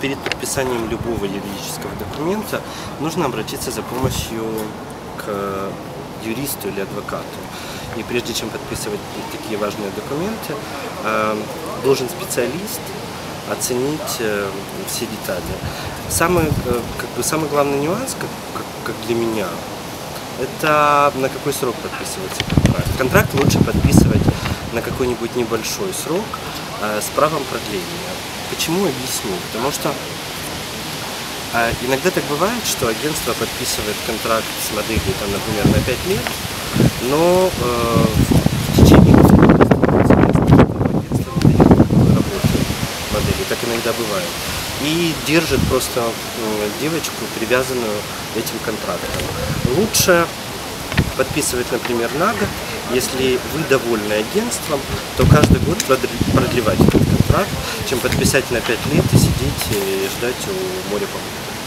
перед подписанием любого юридического документа нужно обратиться за помощью к юристу или адвокату. И прежде чем подписывать такие важные документы, э, должен специалист оценить э, все детали. Самый, э, как бы, самый главный нюанс, как, как, как для меня, это на какой срок подписывается контракт. Контракт лучше подписывать на какой-нибудь небольшой срок э, с правом продления. Почему объясню? Потому что э, иногда так бывает, что агентство подписывает контракт с моделью, там, например, на 5 лет, но э, в течение агентство не дает работы модели. Так иногда бывает. И держит просто девочку, привязанную этим контрактом. Лучше подписывать, например, на год. Если вы довольны агентством, то каждый год продлевать этот контракт, чем подписать на 5 лет и сидеть и ждать у моря помощи.